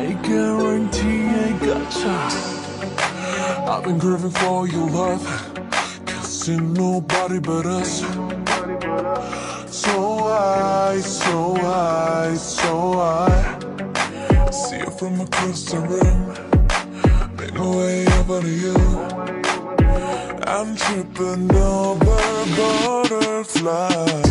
I guarantee I gotcha. I've been craving for your love, kissing nobody but us. So I, so I, so I see you from across the room, make my way over to you. I'm tripping over butterflies.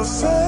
How say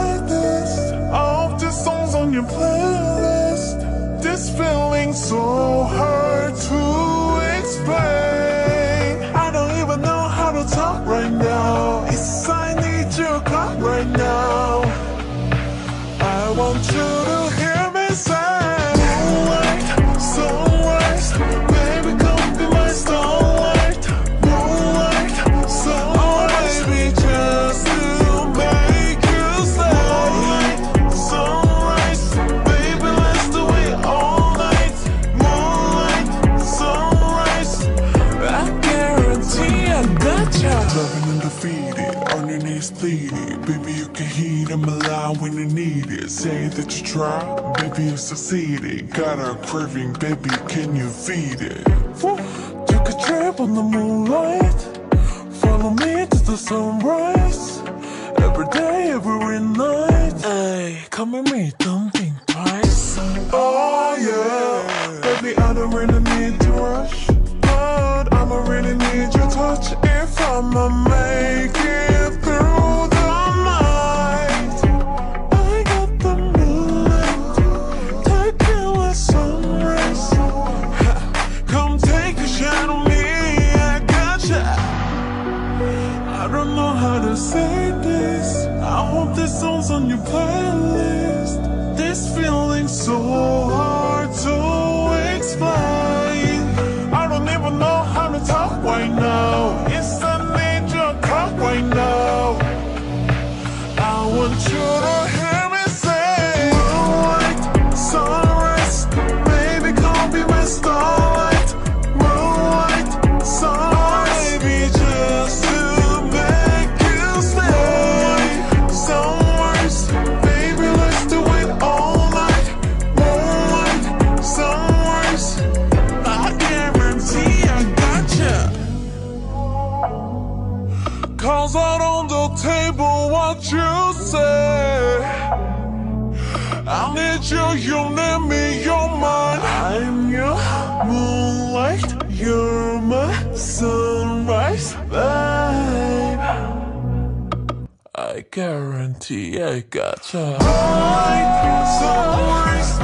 knees pleading Baby, you can heat them alive when you need it. Say that you try, baby, you succeeded Got a craving, baby, can you feed it? Take a trip on the moonlight. Follow me to the sunrise. Every day, every night. Hey, come with me, don't think twice Oh yeah. Baby, I don't really need to rush. But I'ma really need your touch If I'ma make I don't know how to say this. I hope this song's on your playlist. This feeling so hard to explain. I don't even know how to talk right now. It's need your talk right now. I want you Need you, you need me, you're mine. I'm your moonlight, you're my sunrise, babe. I guarantee I gotcha Moonlight, sunrise,